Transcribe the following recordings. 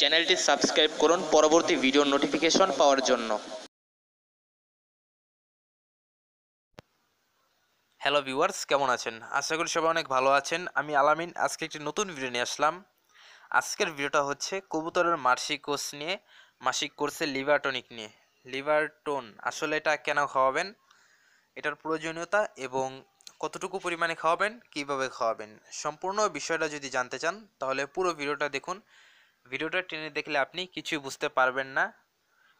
চ্যানেলটি সাবস্ক্রাইব করুন পরবর্তী ভিডিও নোটিফিকেশন পাওয়ার জন্য। হ্যালো ভিউয়ার্স কেমন আছেন? আশা করি সবাই অনেক ভালো আছেন। আমি আলামিন, আজকে একটি নতুন ভিডিও নিয়ে আসলাম। আজকের ভিডিওটা হচ্ছে কবুতরের মাসিক কোর্স নিয়ে, মাসিক কোর্সে লিভার টনিক নিয়ে। লিভার টোন, আসলে এটা কেন খাওয়াবেন? এটার প্রয়োজনীয়তা এবং কতটুকু পরিমাণে খাওয়াবেন, কীভাবে খাওয়াবেন? সম্পূর্ণ বিষয়টা যদি জানতে চান, তাহলে পুরো ভিডিওটা দেখুন। ভিডিওটা টেনে দেখলে আপনি কিছুই বুঝতে পারবেন না।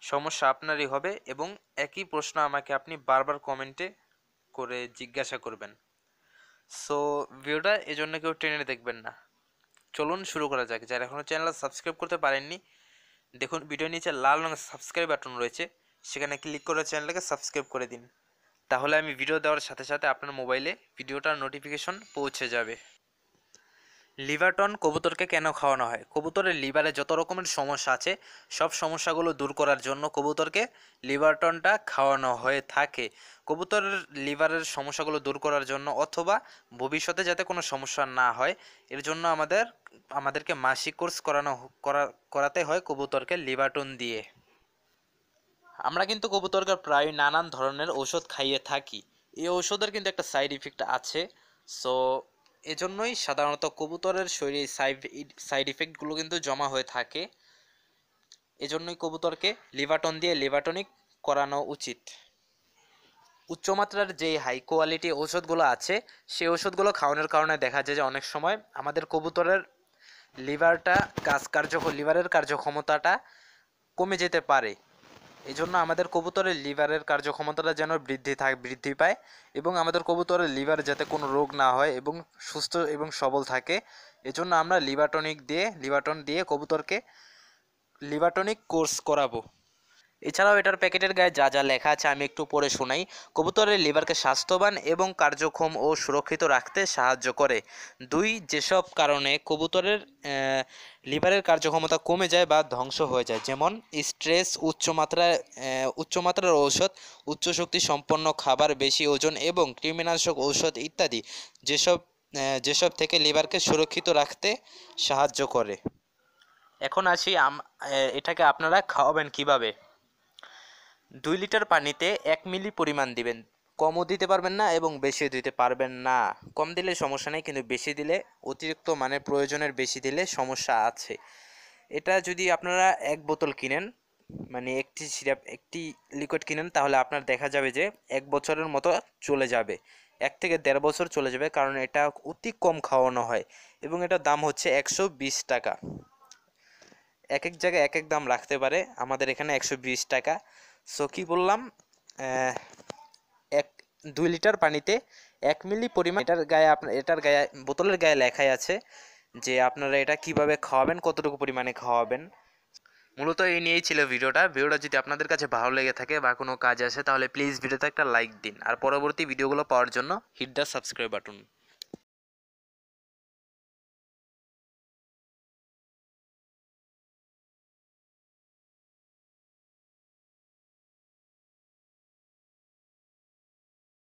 সমস্যা আপনারই হবে এবং একই প্রশ্ন আমাকে আপনি বারবার কমেন্টে করে জিজ্ঞাসা করবেন। সো ভিডিওটা এজন্য কেউ টেনে দেখবেন না। চলুন শুরু করা যাক। যারা এখনও চ্যানেল সাবস্ক্রাইব করতে পারেননি, দেখুন ভিডিও নিচে লাল রঙের সাবস্ক্রাইব বাটন রয়েছে। সেখানে ক্লিক করে চ্যানেলটাকে সাবস্ক্রাইব করে দিন। তাহলে আমি ভিডিও দেওয়ার সাথে সাথে আপনার মোবাইলে ভিডিওটার নোটিফিকেশন পৌঁছে যাবে। লিভারটন কবুতরকে কেন খাওয়ানো হয়? কবুতরের লিভারে যত রকমের সমস্যা আছে, সব সমস্যাগুলো দূর করার জন্য কবুতরকে লিভারটনটা খাওয়ানো হয়ে থাকে। কবুতরের লিভারের সমস্যাগুলো দূর করার জন্য অথবা ভবিষ্যতে যাতে কোনো সমস্যা না হয়, এর জন্য আমাদের, আমাদেরকে মাসিক কোর্স করানো, করা, করাতে হয় কবুতরকে লিভারটন দিয়ে। আমরা কিন্তু কবুতরকে প্রায় নানান ধরনের ঔষধ খাইয়ে থাকি। এই ঔষধের কিন্তু একটা সাইড ইফেক্ট আছে। সো এজন্যই সাধারণত কবুতরের শরীরে সাইড সাইড ইফেক্টগুলো কিন্তু জমা হয়ে থাকে। এজন্যই কবুতরকে লিভাটন দিয়ে লিভাটনিক করানো উচিত। উচ্চমাত্রার যে হাই কোয়ালিটি ঔষধগুলো আছে, সেই ওষুধগুলো খাওয়ানোর কারণে দেখা যায় যে অনেক সময় আমাদের কবুতরের লিভারটা কাজ কার্য লিভারের কার্যক্ষমতাটা কমে যেতে পারে। এই জন্য আমাদের কবুতরের লিভারের কার্যক্ষমতাটা যেন বৃদ্ধি থাক বৃদ্ধি পায় এবং আমাদের কবুতরের লিভার যাতে কোনো রোগ না হয় এবং সুস্থ এবং সবল থাকে। এজন্য আমরা লিভারটনিক দিয়ে লিভারটন দিয়ে কবুতরকে লিভারটনিক কোর্স করাবো। এছাড়াও এটার প্যাকেটের গায়ে যা যা লেখা আছে আমি একটু পড়ে শোনাই। কবুতরের লিভারকে স্বাস্থ্যবান এবং কার্যক্ষম ও সুরক্ষিত রাখতে সাহায্য করে। দুই, যেসব কারণে কবুতরের লিভারের কার্যক্ষমতা কমে যায় বা ধ্বংস হয়ে যায়, যেমন স্ট্রেস উচ্চমাত্রায় উচ্চমাত্রার ঔষধ, উচ্চ শক্তি সম্পন্ন খাবার, বেশি ওজন এবং কৃমিনাশক ঔষধ ইত্যাদি, যেসব যেসব থেকে লিভারকে সুরক্ষিত রাখতে সাহায্য করে। এখন আসি এটাকে আপনারা খাওয়াবেন কীভাবে? দুই লিটার পানিতে এক মিলি পরিমাণ দিবেন। কমও দিতে পারবেন না এবং বেশিও দিতে পারবেন না। কম দিলে সমস্যা নেই, কিন্তু বেশি দিলে, অতিরিক্ত মানে প্রয়োজনের বেশি দিলে সমস্যা আছে। এটা যদি আপনারা এক বোতল কিনেন মানে একটি সিরাপ, একটি লিকুইড কিনেন, তাহলে আপনার দেখা যাবে যে এক বছরের মতো চলে যাবে। এক থেকে দেড় বছর চলে যাবে, কারণ এটা অতি কম খাওয়ানো হয় এবং এটার দাম হচ্ছে একশো বিশ টাকা। এক এক জায়গায় এক এক দাম রাখতে পারে। আমাদের এখানে একশো বিশ টাকা। সো কী বললাম? এক, দুই লিটার পানিতে এক মিলি পরিমাণ এটার গায়ে আপনার এটার গায়ে, বোতলের গায়ে লেখাই আছে যে আপনারা এটা কীভাবে খাওয়াবেন, কতটুকু পরিমাণে খাওয়াবেন। মূলত এই নিয়েই ছিল ভিডিওটা। ভিডিওটা যদি আপনাদের কাছে ভালো লেগে থাকে বা কোনো কাজ আসে, তাহলে প্লিজ ভিডিওতে একটা লাইক দিন। আর পরবর্তী ভিডিওগুলো পাওয়ার জন্য হিট দ্য সাবস্ক্রাইব বাটন